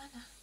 Voilà.